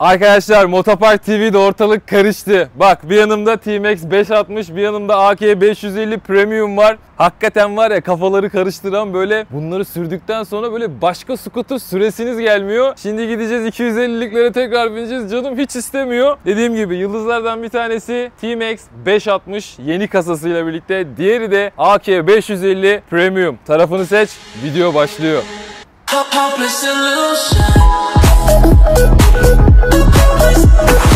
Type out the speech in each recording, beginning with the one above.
Arkadaşlar Motopark TV'de ortalık karıştı. Bak bir yanımda T-Max 560 bir yanımda AK 550 Premium var. Hakikaten var ya kafaları karıştıran böyle bunları sürdükten sonra böyle başka scooter süresiniz gelmiyor. Şimdi gideceğiz 250'liklere tekrar bineceğiz. Canım hiç istemiyor. Dediğim gibi yıldızlardan bir tanesi T-Max 560 yeni kasasıyla birlikte. Diğeri de AK 550 Premium. Tarafını seç. Video başlıyor. Hopeless illusion. Hopeless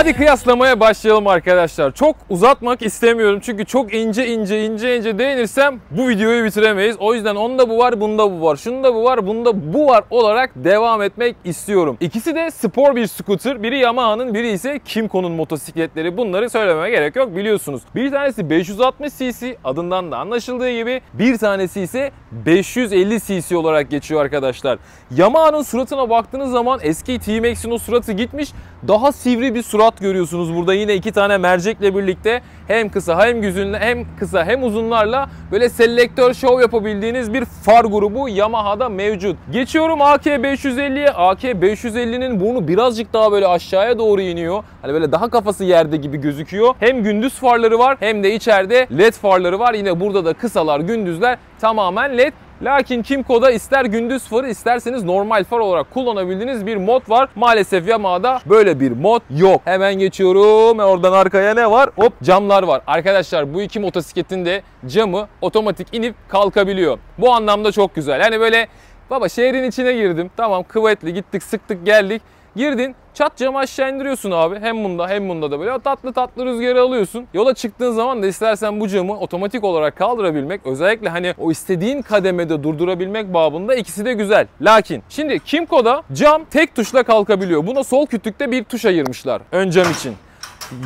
Hadi kıyaslamaya başlayalım arkadaşlar. Çok uzatmak istemiyorum çünkü çok ince ince ince ince değinirsem bu videoyu bitiremeyiz. O yüzden onda bu var, bunda bu var, şunda bu var, bunda bu var olarak devam etmek istiyorum. İkisi de spor bir scooter. Biri Yamaha'nın, biri ise Kimco'nun motosikletleri. Bunları söylememe gerek yok biliyorsunuz. Bir tanesi 560 cc adından da anlaşıldığı gibi bir tanesi ise 550 cc olarak geçiyor arkadaşlar. Yamaha'nın suratına baktığınız zaman eski T-Max'in o suratı gitmiş. Daha sivri bir surat görüyorsunuz burada yine iki tane mercekle birlikte hem kısa hem güzünle hem kısa hem uzunlarla böyle selektör show yapabildiğiniz bir far grubu Yamaha'da mevcut. Geçiyorum AK 550'ye. AK 550'nin burnu birazcık daha böyle aşağıya doğru iniyor. Hani böyle daha kafası yerde gibi gözüküyor. Hem gündüz farları var hem de içeride led farları var. Yine burada da kısalar gündüzler tamamen led. Lakin Kimco'da ister gündüz farı isterseniz normal far olarak kullanabildiğiniz bir mod var. Maalesef Yamaha'da böyle bir mod yok. Hemen geçiyorum. Oradan arkaya ne var? Hop camlar var. Arkadaşlar bu iki motosikletin de camı otomatik inip kalkabiliyor. Bu anlamda çok güzel. Hani böyle baba şehrin içine girdim. Tamam kuvvetli gittik sıktık geldik. Girdin çat camı aşağı indiriyorsun abi. Hem bunda hem bunda da böyle tatlı tatlı rüzgarı alıyorsun. Yola çıktığın zaman da istersen bu camı otomatik olarak kaldırabilmek özellikle hani o istediğin kademede durdurabilmek babında ikisi de güzel. Lakin şimdi Kimco'da cam tek tuşla kalkabiliyor. Buna sol kütükte bir tuş ayırmışlar ön cam için.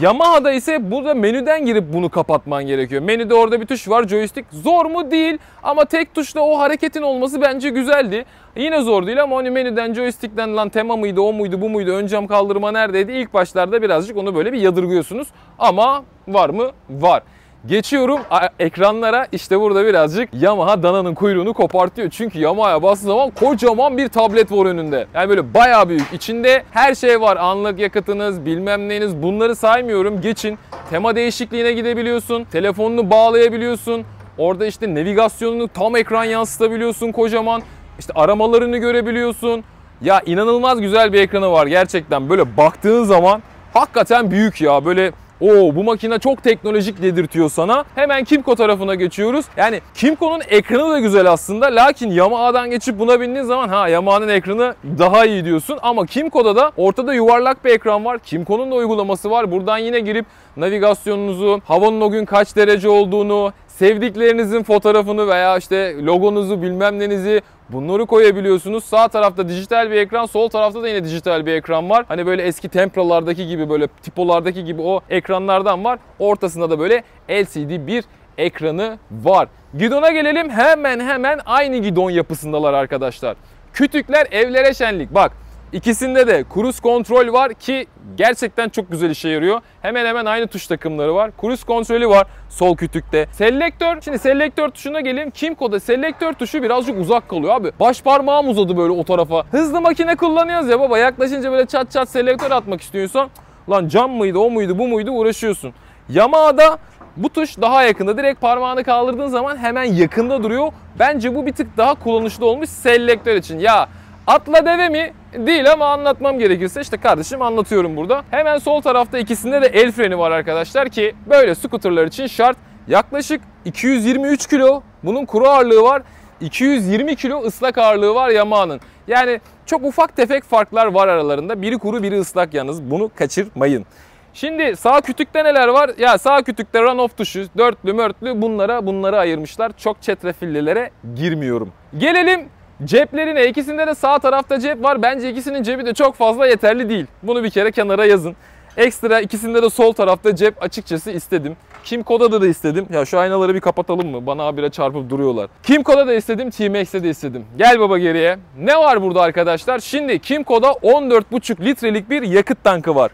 Yamaha'da ise burada menüden girip bunu kapatman gerekiyor. Menüde orada bir tuş var joystick. Zor mu? Değil. Ama tek tuşla o hareketin olması bence güzeldi. Yine zor değil ama hani menüden joystick'ten lan tema mıydı, o muydu, bu muydu, ön cam kaldırma neredeydi? İlk başlarda birazcık onu böyle bir yadırgıyorsunuz. Ama var mı? Var. Geçiyorum ekranlara işte burada birazcık Yamaha dananın kuyruğunu kopartıyor. Çünkü Yamaha'ya bastığı zaman kocaman bir tablet var önünde. Yani böyle bayağı büyük. İçinde her şey var. Anlık yakıtınız, bilmem neyiniz bunları saymıyorum. Geçin. Tema değişikliğine gidebiliyorsun. Telefonunu bağlayabiliyorsun. Orada işte navigasyonunu tam ekran yansıtabiliyorsun kocaman. İşte aramalarını görebiliyorsun. Ya inanılmaz güzel bir ekranı var gerçekten. Böyle baktığın zaman hakikaten büyük ya. Böyle Oo bu makine çok teknolojik dedirtiyor sana. Hemen Kimco tarafına geçiyoruz. Yani Kimco'nun ekranı da güzel aslında. Lakin Yamaha'dan geçip buna bindiğin zaman ha Yamaha'nın ekranı daha iyi diyorsun. Ama Kimco'da da ortada yuvarlak bir ekran var. Kimco'nun da uygulaması var. Buradan yine girip navigasyonunuzu, havanın o gün kaç derece olduğunu, sevdiklerinizin fotoğrafını veya işte logonuzu bilmem nenizi bunları koyabiliyorsunuz. Sağ tarafta dijital bir ekran, sol tarafta da yine dijital bir ekran var. Hani böyle eski Tempra'lardaki gibi böyle tipolardaki gibi o ekranlardan var. Ortasında da böyle LCD bir ekranı var. Gidona gelelim. Hemen hemen aynı gidon yapısındalar arkadaşlar. Kütükler evlere şenlik. Bak İkisinde de cruise kontrol var ki gerçekten çok güzel işe yarıyor. Hemen hemen aynı tuş takımları var. Cruise kontrolü var sol kütükte. Selektör, şimdi selektör tuşuna geleyim. Kimco'da selektör tuşu birazcık uzak kalıyor abi. Baş parmağım uzadı böyle o tarafa. Hızlı makine kullanıyoruz ya baba. Yaklaşınca böyle çat çat selektör atmak istiyorsan lan cam mıydı o muydu bu muydu uğraşıyorsun. Yamaha'da bu tuş daha yakında. Direkt parmağını kaldırdığın zaman hemen yakında duruyor. Bence bu bir tık daha kullanışlı olmuş selektör için. Ya Atla deve mi? Değil ama anlatmam gerekirse işte kardeşim anlatıyorum burada. Hemen sol tarafta ikisinde de el freni var arkadaşlar ki böyle scooterlar için şart. Yaklaşık 223 kilo bunun kuru ağırlığı var. 220 kilo ıslak ağırlığı var Yamaha'nın. Yani çok ufak tefek farklar var aralarında. Biri kuru biri ıslak yalnız bunu kaçırmayın. Şimdi sağ kütükte neler var? Ya sağ kütükte run off tuşu, dörtlü mörtlü bunlara bunları ayırmışlar. Çok çetrefillilere girmiyorum. Gelelim ceplerine. İkisinde de sağ tarafta cep var. Bence ikisinin cebi de çok fazla yeterli değil. Bunu bir kere kenara yazın. Ekstra ikisinde de sol tarafta cep açıkçası istedim. Kim Koda'da da istedim. Ya şu aynaları bir kapatalım mı? Bana habire çarpıp duruyorlar. Kim Koda da istedim, T-Max'te de istedim. Gel baba geriye. Ne var burada arkadaşlar? Şimdi Kim Koda 14,5 litrelik bir yakıt tankı var.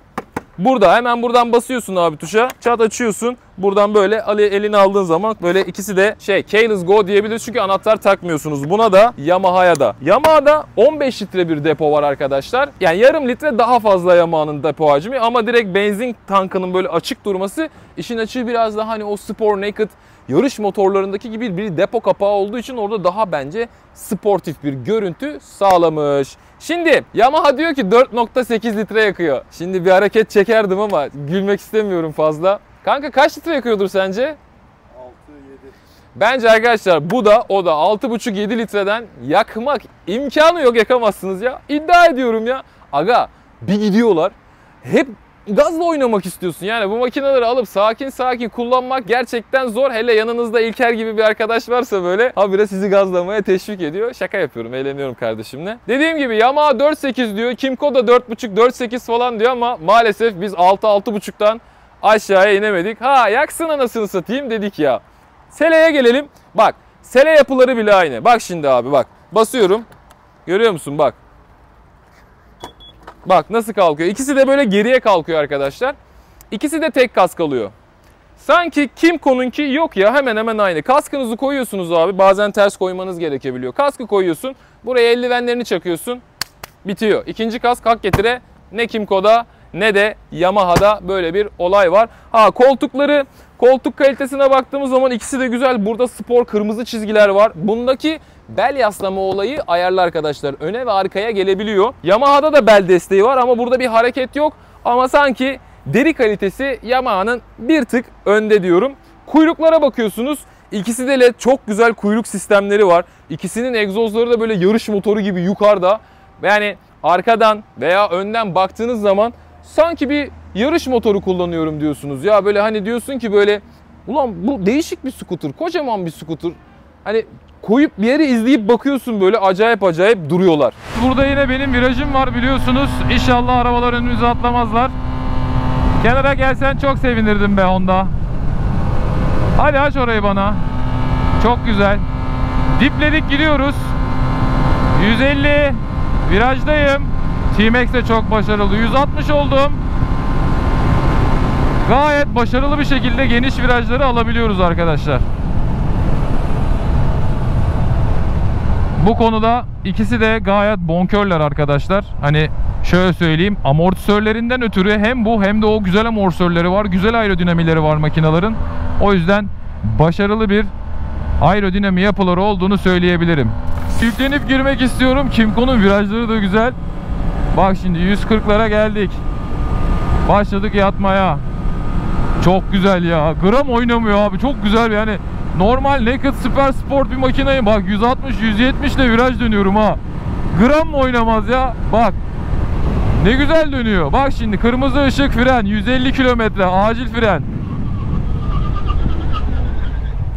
Burada hemen buradan basıyorsun abi tuşa. Çat açıyorsun. Buradan böyle ali elini aldığın zaman böyle ikisi de şey keyless go diyebiliriz çünkü anahtar takmıyorsunuz. Buna da Yamaha'ya da. Yamaha'da 15 litre bir depo var arkadaşlar. Yani yarım litre daha fazla Yamaha'nın depo hacmi ama direkt benzin tankının böyle açık durması işin açığı biraz daha hani o spor naked yarış motorlarındaki gibi bir depo kapağı olduğu için orada daha bence sportif bir görüntü sağlamış. Şimdi Yamaha diyor ki 4.8 litre yakıyor. Şimdi bir hareket çekerdim ama gülmek istemiyorum fazla. Kanka kaç litre yakıyordur sence? 6-7. Bence arkadaşlar bu da o da 6.5-7 litreden yakmak imkanı yok yakamazsınız ya. İddia ediyorum ya. Aga bir gidiyorlar. Hep gazla oynamak istiyorsun. Yani bu makineleri alıp sakin sakin kullanmak gerçekten zor. Hele yanınızda İlker gibi bir arkadaş varsa böyle habire sizi gazlamaya teşvik ediyor. Şaka yapıyorum, eğleniyorum kardeşimle. Dediğim gibi Yamaha 4.8 diyor, Kimco da 4.5, 4.8 falan diyor ama maalesef biz 6-6.5'tan aşağıya inemedik. Ha yaksın anasını satayım dedik ya. Sele'ye gelelim. Bak sele yapıları bile aynı. Bak şimdi abi bak. Basıyorum. Görüyor musun bak. Bak nasıl kalkıyor. İkisi de böyle geriye kalkıyor arkadaşlar. İkisi de tek kask alıyor. Sanki Kimco'nunki yok ya hemen hemen aynı. Kaskınızı koyuyorsunuz abi. Bazen ters koymanız gerekebiliyor. Kaskı koyuyorsun. Buraya eldivenlerini çakıyorsun. Bitiyor. İkinci kask hak getire ne Kimco'da ne de Yamaha'da böyle bir olay var. Ha koltukları koltuk kalitesine baktığımız zaman ikisi de güzel. Burada spor kırmızı çizgiler var. Bundaki bel yaslama olayı ayarlı arkadaşlar. Öne ve arkaya gelebiliyor. Yamaha'da da bel desteği var ama burada bir hareket yok. Ama sanki deri kalitesi Yamaha'nın bir tık önde diyorum. Kuyruklara bakıyorsunuz. İkisi de LED çok güzel kuyruk sistemleri var. İkisinin egzozları da böyle yarış motoru gibi yukarıda. Yani arkadan veya önden baktığınız zaman sanki bir yarış motoru kullanıyorum diyorsunuz. Ya böyle hani diyorsun ki böyle ulan bu değişik bir skuter, kocaman bir skuter. Hani koyup bir yere izleyip bakıyorsun böyle acayip acayip duruyorlar. Burada yine benim virajım var biliyorsunuz. İnşallah arabalar önümüze atlamazlar. Kenara gelsen çok sevinirdim be Honda. Hadi aç orayı bana. Çok güzel. Dipledik gidiyoruz. 150 virajdayım. T-Max de çok başarılı. 160 oldum. Gayet başarılı bir şekilde geniş virajları alabiliyoruz arkadaşlar. Bu konuda ikisi de gayet bonkörler arkadaşlar. Hani şöyle söyleyeyim amortisörlerinden ötürü hem bu hem de o güzel amortisörleri var. Güzel aerodinamileri var makinelerin. O yüzden başarılı bir aerodinami yapıları olduğunu söyleyebilirim. Yüklenip girmek istiyorum. Kimco'nun virajları da güzel. Bak şimdi 140'lara geldik. Başladık yatmaya. Çok güzel ya. Gram oynamıyor abi. Çok güzel yani. Normal naked super sport bir makineyim. Bak 160 170 ile viraj dönüyorum ha. Gram mı oynamaz ya? Bak. Ne güzel dönüyor. Bak şimdi kırmızı ışık fren 150 kilometre acil fren.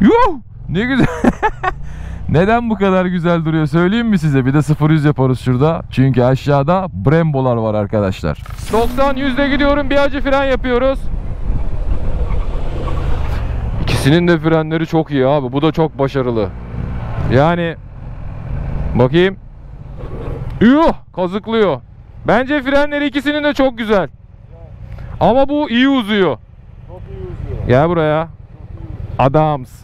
Yuh! Ne güzel. Neden bu kadar güzel duruyor söyleyeyim mi size? Bir de 0-100 yaparız şurada. Çünkü aşağıda Brembo'lar var arkadaşlar. 90 100'de gidiyorum. Bir acı fren yapıyoruz. İkisinin de frenleri çok iyi abi. Bu da çok başarılı. Yani bakayım. Yuh! Kazıklıyor. Bence frenleri ikisinin de çok güzel. Ama bu iyi uzuyor. Çok iyi uzuyor. Gel buraya. Adams.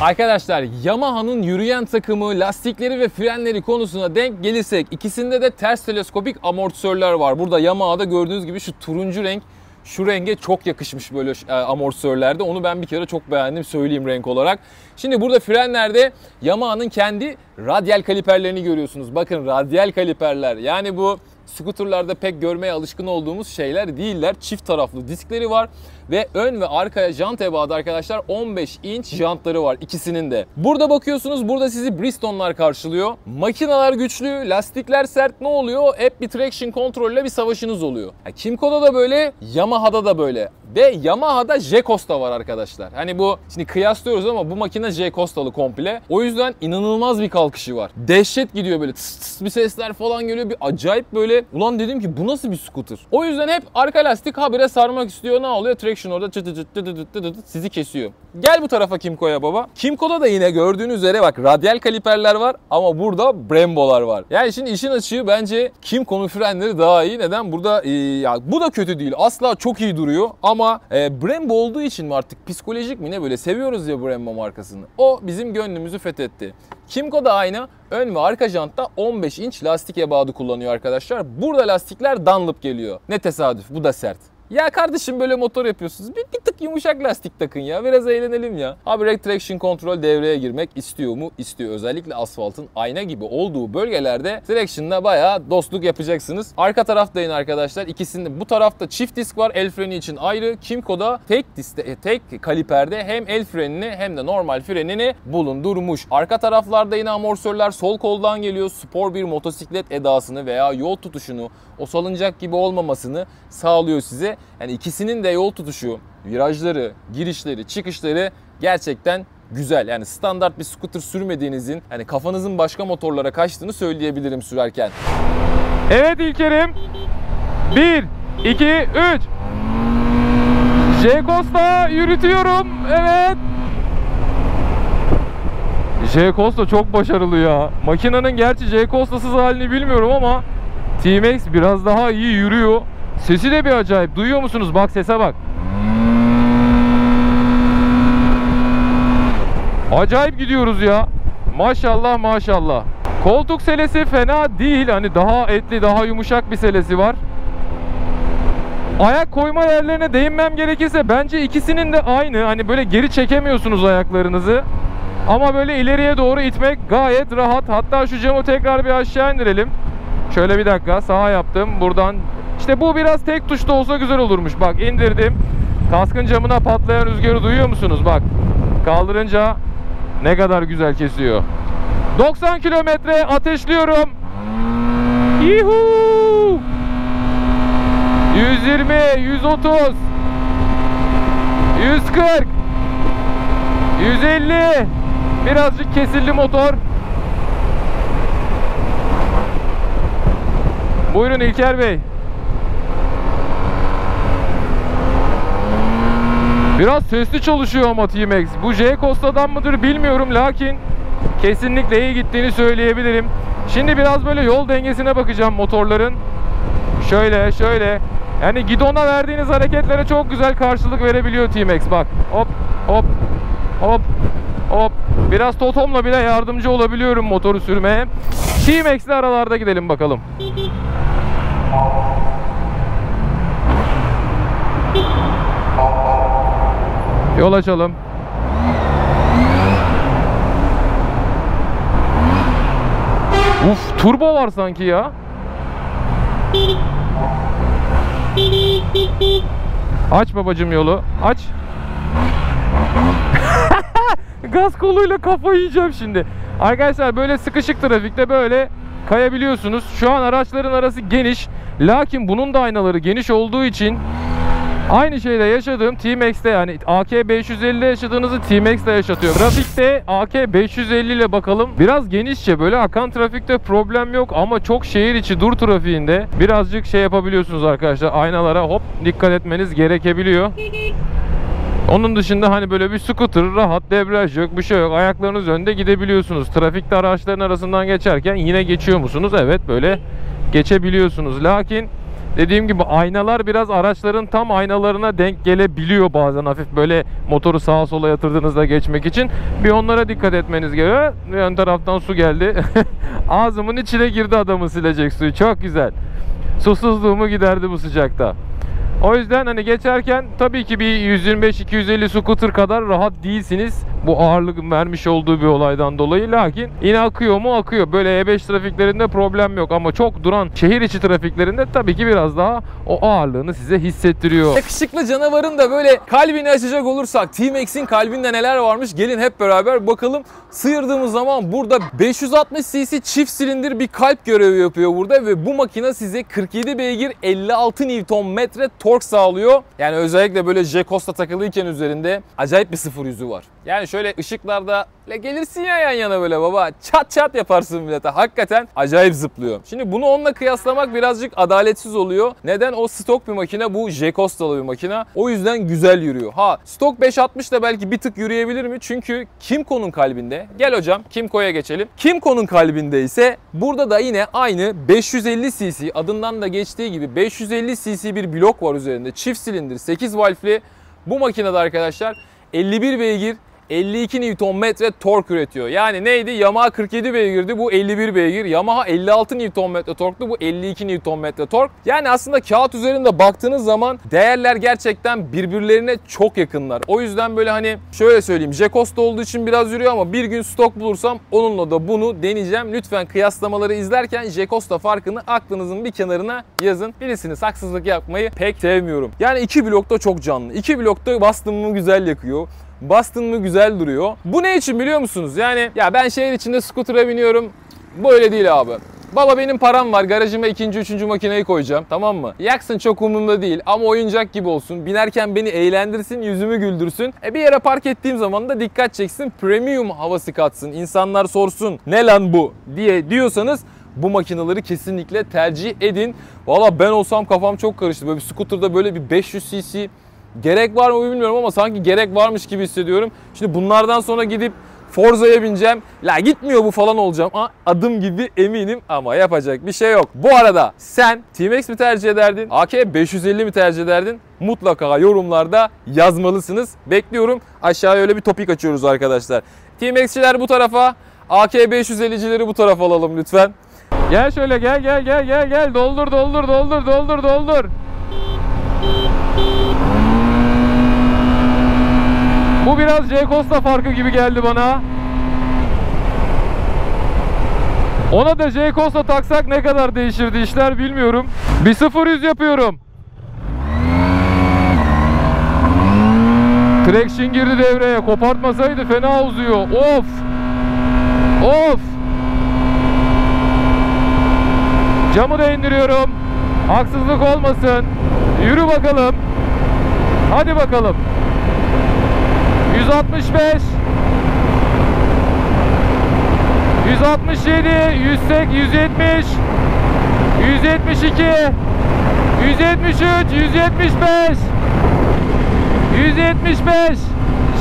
Arkadaşlar Yamaha'nın yürüyen takımı, lastikleri ve frenleri konusuna denk gelirsek ikisinde de ters teleskopik amortisörler var. Burada Yamaha'da gördüğünüz gibi şu turuncu renk şu renge çok yakışmış böyle e, amortisörlerde. Onu ben bir kere çok beğendim söyleyeyim renk olarak. Şimdi burada frenlerde Yamaha'nın kendi radyal kaliperlerini görüyorsunuz. Bakın radyal kaliperler yani bu skuterlarda pek görmeye alışkın olduğumuz şeyler değiller. Çift taraflı diskleri var ve ön ve arkaya jant ebadı arkadaşlar 15 inç jantları var ikisinin de. Burada bakıyorsunuz burada sizi Bristol'lar karşılıyor. Makineler güçlü, lastikler sert ne oluyor? Hep bir traction kontrolle bir savaşınız oluyor. Ya Kimco'da da böyle, Yamaha'da da böyle. Ve Yamaha'da J-Costa var arkadaşlar. Hani bu şimdi kıyaslıyoruz ama bu makine J-Costa'lı komple. O yüzden inanılmaz bir kalkışı var. Dehşet gidiyor böyle tıs tıs bir sesler falan geliyor. Bir acayip böyle ulan dedim ki bu nasıl bir scooter? O yüzden hep arka lastik habire sarmak istiyor. Ne oluyor? Traction orada çıt çıt çıt çıt çıt çıt çıt sizi kesiyor. Gel bu tarafa Kimco'ya baba. Kimco'da da yine gördüğünüz üzere bak radyal kaliperler var ama burada Brembo'lar var. Yani şimdi işin açığı bence Kimco'nun frenleri daha iyi. Neden? Burada e, ya bu da kötü değil. Asla çok iyi duruyor ama e, Brembo olduğu için mi artık psikolojik mi ne böyle seviyoruz ya Brembo markasını. O bizim gönlümüzü fethetti. Kimco da aynı. Ön ve arka jantta 15 inç lastik ebadı kullanıyor arkadaşlar. Burada lastikler Dunlop geliyor. Ne tesadüf bu da sert. Ya kardeşim böyle motor yapıyorsunuz. Bir, bir tık yumuşak lastik takın ya. Biraz eğlenelim ya. Abi Traction Control devreye girmek istiyor mu? İstiyor. Özellikle asfaltın ayna gibi olduğu bölgelerde Traction'la bayağı dostluk yapacaksınız. Arka tarafta yine arkadaşlar. ikisinde bu tarafta çift disk var. El freni için ayrı. Kimco'da tek diskte, e, tek kaliperde hem el frenini hem de normal frenini bulundurmuş. Arka taraflarda yine amortisörler sol koldan geliyor. Spor bir motosiklet edasını veya yol tutuşunu o salıncak gibi olmamasını sağlıyor size. Yani ikisinin de yol tutuşu, virajları, girişleri, çıkışları gerçekten güzel. Yani standart bir scooter sürmediğinizin, yani kafanızın başka motorlara kaçtığını söyleyebilirim sürerken. Evet İlker'im. 1, 2, 3. J-Costa yürütüyorum. Evet. J-Costa çok başarılı ya. Makinenin gerçi J-Costa'sız halini bilmiyorum ama T-Max biraz daha iyi yürüyor. Sesi de bir acayip. Duyuyor musunuz? Bak sese bak. Acayip gidiyoruz ya. Maşallah maşallah. Koltuk selesi fena değil. Hani daha etli, daha yumuşak bir selesi var. Ayak koyma yerlerine değinmem gerekirse bence ikisinin de aynı. Hani böyle geri çekemiyorsunuz ayaklarınızı. Ama böyle ileriye doğru itmek gayet rahat. Hatta şu camı tekrar bir aşağı indirelim. Şöyle bir dakika sağa yaptım. Buradan işte bu biraz tek tuşta olsa güzel olurmuş. Bak indirdim. Kaskın camına patlayan rüzgarı duyuyor musunuz? Bak kaldırınca ne kadar güzel kesiyor. 90 kilometre ateşliyorum. Yuhu! 120, 130, 140, 150. Birazcık kesildi motor. Buyurun İlker Bey. Biraz sesli çalışıyor ama T-Max. Bu J-Costa'dan mıdır bilmiyorum lakin kesinlikle iyi gittiğini söyleyebilirim. Şimdi biraz böyle yol dengesine bakacağım motorların. Şöyle şöyle. Yani gidona verdiğiniz hareketlere çok güzel karşılık verebiliyor T-Max. Bak hop hop hop hop. Biraz totomla bile yardımcı olabiliyorum motoru sürmeye. T-Max'le aralarda gidelim bakalım. Yol açalım. Uf turbo var sanki ya. Aç babacım yolu. Aç. Gaz koluyla kafa yiyeceğim şimdi. Arkadaşlar böyle sıkışık trafikte böyle kayabiliyorsunuz. Şu an araçların arası geniş. Lakin bunun da aynaları geniş olduğu için Aynı şeyde yaşadığım T-Max'te yani AK550'de yaşadığınızı T-Max'te yaşatıyor. Trafikte AK550 ile bakalım. Biraz genişçe böyle akan trafikte problem yok ama çok şehir içi dur trafiğinde birazcık şey yapabiliyorsunuz arkadaşlar. Aynalara hop dikkat etmeniz gerekebiliyor. Onun dışında hani böyle bir scooter rahat debriyaj yok bir şey yok ayaklarınız önde gidebiliyorsunuz. Trafikte araçların arasından geçerken yine geçiyor musunuz? Evet böyle geçebiliyorsunuz. Lakin Dediğim gibi aynalar biraz araçların tam aynalarına denk gelebiliyor bazen hafif böyle motoru sağa sola yatırdığınızda geçmek için. Bir onlara dikkat etmeniz gerekiyor. Ön taraftan su geldi. Ağzımın içine girdi adamın silecek suyu. Çok güzel. Susuzluğumu giderdi bu sıcakta. O yüzden hani geçerken tabii ki bir 125-250 scooter kadar rahat değilsiniz. Bu ağırlığın vermiş olduğu bir olaydan dolayı. Lakin yine akıyor mu akıyor. Böyle E5 trafiklerinde problem yok. Ama çok duran şehir içi trafiklerinde tabii ki biraz daha o ağırlığını size hissettiriyor. Yakışıklı canavarın da böyle kalbini açacak olursak T-Max'in kalbinde neler varmış gelin hep beraber bakalım. Sıyırdığımız zaman burada 560 cc çift silindir bir kalp görevi yapıyor burada ve bu makine size 47 beygir 56 Nm tork sağlıyor. Yani özellikle böyle J-Costa takılıyken üzerinde acayip bir sıfır yüzü var. Yani şöyle ışıklarda le gelirsin ya yan yana böyle baba çat çat yaparsın millete. Hakikaten acayip zıplıyor. Şimdi bunu onunla kıyaslamak birazcık adaletsiz oluyor. Neden? O stok bir makine bu J-Costa'lı bir makine. O yüzden güzel yürüyor. Ha stok 560 da belki bir tık yürüyebilir mi? Çünkü Kimco'nun kalbinde. Gel hocam Kimco'ya geçelim. Kimco'nun kalbinde ise burada da yine aynı 550 cc adından da geçtiği gibi 550 cc bir blok var üzerinde. Çift silindir 8 valfli. Bu makinede arkadaşlar 51 beygir 52 Nm tork üretiyor. Yani neydi? Yamaha 47 beygirdi bu 51 beygir. Yamaha 56 Nm torktu bu 52 Nm tork. Yani aslında kağıt üzerinde baktığınız zaman değerler gerçekten birbirlerine çok yakınlar. O yüzden böyle hani şöyle söyleyeyim. J-Costa olduğu için biraz yürüyor ama bir gün stok bulursam onunla da bunu deneyeceğim. Lütfen kıyaslamaları izlerken J-Costa farkını aklınızın bir kenarına yazın. Bilirsiniz haksızlık yapmayı pek sevmiyorum. Yani iki blokta çok canlı. İki blokta bastım mı güzel yakıyor bastın mı güzel duruyor. Bu ne için biliyor musunuz? Yani ya ben şehir içinde scooter'a biniyorum. Bu öyle değil abi. Baba benim param var garajıma ikinci üçüncü makineyi koyacağım tamam mı? Yaksın çok umurumda değil ama oyuncak gibi olsun. Binerken beni eğlendirsin yüzümü güldürsün. E bir yere park ettiğim zaman da dikkat çeksin premium havası katsın. İnsanlar sorsun ne lan bu diye diyorsanız bu makineleri kesinlikle tercih edin. Valla ben olsam kafam çok karıştı. Böyle bir scooter'da böyle bir 500 cc Gerek var mı bilmiyorum ama sanki gerek varmış gibi hissediyorum. Şimdi bunlardan sonra gidip Forza'ya bineceğim. La gitmiyor bu falan olacağım. Ama adım gibi eminim ama yapacak bir şey yok. Bu arada sen T-Max mi tercih ederdin? AK 550 mi tercih ederdin? Mutlaka yorumlarda yazmalısınız. Bekliyorum. Aşağıya öyle bir topik açıyoruz arkadaşlar. T-Max'çiler bu tarafa, AK 550'cileri bu tarafa alalım lütfen. Gel şöyle gel gel gel gel gel doldur doldur doldur doldur doldur. Bu biraz J Costa farkı gibi geldi bana. Ona da J Costa taksak ne kadar değişirdi işler bilmiyorum. Bir 0-100 yapıyorum. Traction girdi devreye. Kopartmasaydı fena uzuyor. Of. Of. Camı da indiriyorum. Haksızlık olmasın. Yürü bakalım. Hadi bakalım. 165 167 180 170 172 173 175 175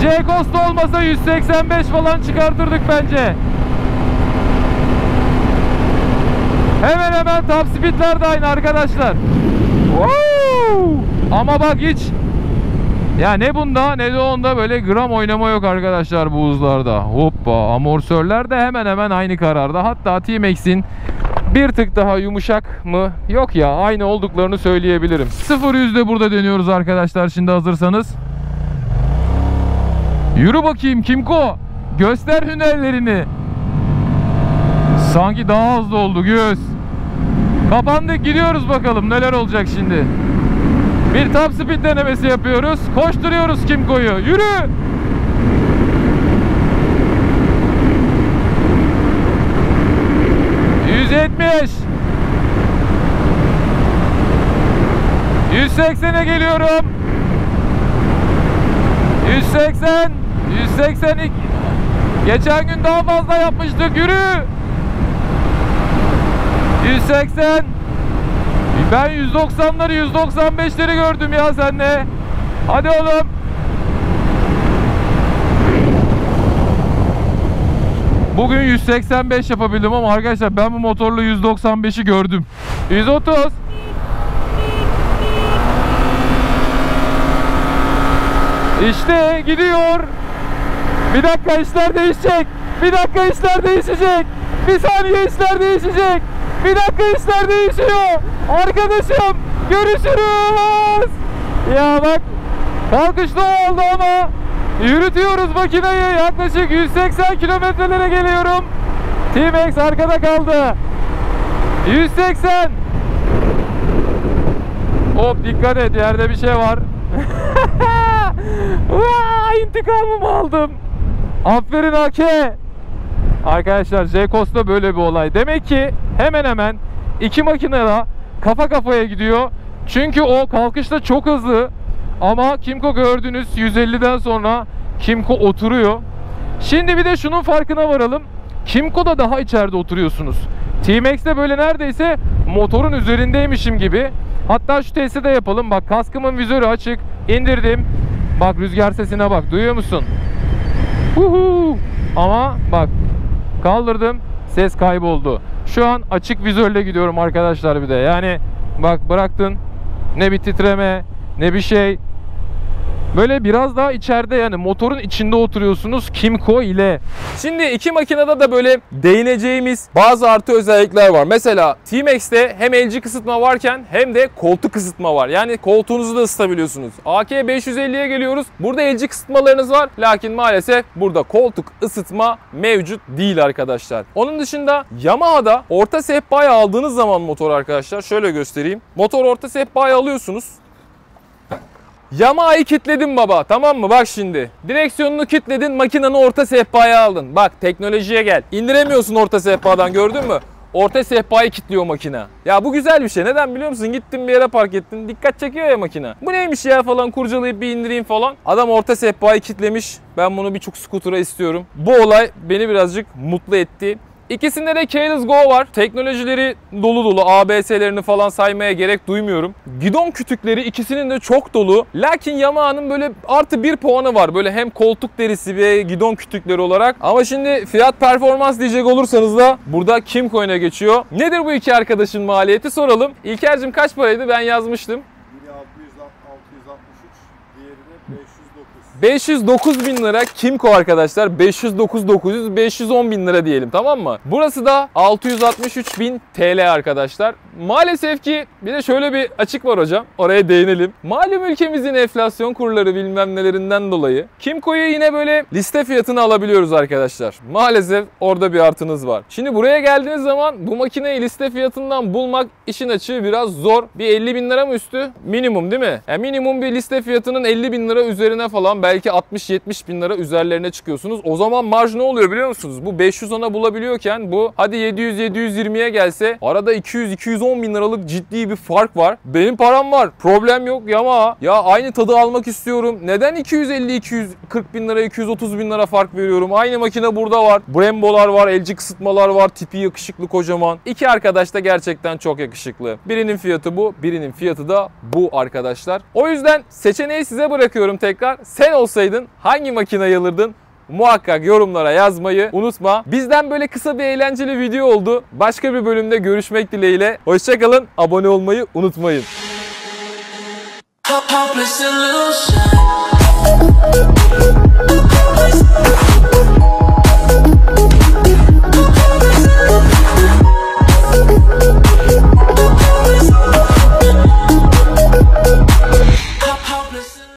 J Costa olmasa 185 falan çıkartırdık bence. Hemen hemen top speedler de aynı arkadaşlar. Woo! Ama bak hiç ya ne bunda ne de onda böyle gram oynama yok arkadaşlar bu hızlarda. Hoppa amortisörler de hemen hemen aynı kararda. Hatta T-Max'in bir tık daha yumuşak mı? Yok ya aynı olduklarını söyleyebilirim. 0 yüzde burada dönüyoruz arkadaşlar şimdi hazırsanız. Yürü bakayım Kimko. Göster hünerlerini. Sanki daha hızlı oldu göz. Kapandık gidiyoruz bakalım neler olacak şimdi. Bir top speed denemesi yapıyoruz. Koşturuyoruz Kimco'yu. Yürü! Yetmiş. 180'e geliyorum. 180. 182. Geçen gün daha fazla yapmıştık. Yürü. 180. Ben 190'ları 195'leri gördüm ya senle. Hadi oğlum. Bugün 185 yapabildim ama arkadaşlar ben bu motorla 195'i gördüm. 130. İşte gidiyor. Bir dakika işler değişecek. Bir dakika işler değişecek. Bir saniye işler değişecek. Bir dakika işler değişiyor. Arkadaşım görüşürüz. Ya bak kalkışta oldu ama Yürütüyoruz makineyi. Yaklaşık 180 kilometrelere geliyorum. T-Max arkada kaldı. 180. Hop dikkat et yerde bir şey var. Vaa, intikamımı aldım. Aferin Ake. Arkadaşlar J-Cost'ta böyle bir olay. Demek ki hemen hemen iki makinede kafa kafaya gidiyor. Çünkü o kalkışta çok hızlı. Ama Kimco gördünüz 150'den sonra Kimco oturuyor. Şimdi bir de şunun farkına varalım. Kimco'da daha içeride oturuyorsunuz. T-Max'te böyle neredeyse motorun üzerindeymişim gibi. Hatta şu testi de yapalım. Bak kaskımın vizörü açık. İndirdim. Bak rüzgar sesine bak. Duyuyor musun? Huhu. Ama bak kaldırdım. Ses kayboldu. Şu an açık vizörle gidiyorum arkadaşlar bir de. Yani bak bıraktın. Ne bir titreme ne bir şey. Böyle biraz daha içeride yani motorun içinde oturuyorsunuz Kimco ile. Şimdi iki makinede de böyle değineceğimiz bazı artı özellikler var. Mesela T-Max'te hem elci kısıtma varken hem de koltuk kısıtma var. Yani koltuğunuzu da ısıtabiliyorsunuz. AK 550'ye geliyoruz. Burada elci kısıtmalarınız var. Lakin maalesef burada koltuk ısıtma mevcut değil arkadaşlar. Onun dışında Yamaha'da orta sehpayı aldığınız zaman motor arkadaşlar şöyle göstereyim. Motor orta sehpayı alıyorsunuz. Yamaha'yı kilitledin baba tamam mı? Bak şimdi. Direksiyonunu kilitledin makinanı orta sehpaya aldın. Bak teknolojiye gel. İndiremiyorsun orta sehpadan gördün mü? Orta sehpayı kilitliyor makine. Ya bu güzel bir şey. Neden biliyor musun? Gittin bir yere park ettin. Dikkat çekiyor ya makine. Bu neymiş ya falan kurcalayıp bir indireyim falan. Adam orta sehpayı kilitlemiş. Ben bunu birçok skutura istiyorum. Bu olay beni birazcık mutlu etti. İkisinde de Keyless Go var. Teknolojileri dolu dolu. ABS'lerini falan saymaya gerek duymuyorum. Gidon kütükleri ikisinin de çok dolu. Lakin Yamaha'nın böyle artı bir puanı var. Böyle hem koltuk derisi ve gidon kütükleri olarak. Ama şimdi fiyat performans diyecek olursanız da burada Kimcoin'e geçiyor. Nedir bu iki arkadaşın maliyeti soralım. İlker'cim kaç paraydı ben yazmıştım. Biri 600, 663, diğeri de 509. 509 bin lira Kimco arkadaşlar. 509 900 510 bin lira diyelim tamam mı? Burası da 663 bin TL arkadaşlar. Maalesef ki bir de şöyle bir açık var hocam. Oraya değinelim. Malum ülkemizin enflasyon kurları bilmem nelerinden dolayı Kimco'yu yine böyle liste fiyatını alabiliyoruz arkadaşlar. Maalesef orada bir artınız var. Şimdi buraya geldiğiniz zaman bu makineyi liste fiyatından bulmak işin açığı biraz zor. Bir 50 bin lira mı üstü? Minimum değil mi? Yani minimum bir liste fiyatının 50 bin lira üzerine falan belki 60-70 bin lira üzerlerine çıkıyorsunuz. O zaman marj ne oluyor biliyor musunuz? Bu 510'a bulabiliyorken bu hadi 700-720'ye gelse arada 200-210 bin liralık ciddi bir fark var. Benim param var. Problem yok Yamaha. Ya aynı tadı almak istiyorum. Neden 250-240 bin lira 230 bin lira fark veriyorum? Aynı makine burada var. Brembo'lar var, elci kısıtmalar var. Tipi yakışıklı kocaman. İki arkadaş da gerçekten çok yakışıklı. Birinin fiyatı bu, birinin fiyatı da bu arkadaşlar. O yüzden seçeneği size bırakıyorum tekrar. Sen olsaydın hangi makineyi alırdın? Muhakkak yorumlara yazmayı unutma. Bizden böyle kısa bir eğlenceli video oldu. Başka bir bölümde görüşmek dileğiyle. Hoşçakalın. Abone olmayı unutmayın. Hopeless illusion.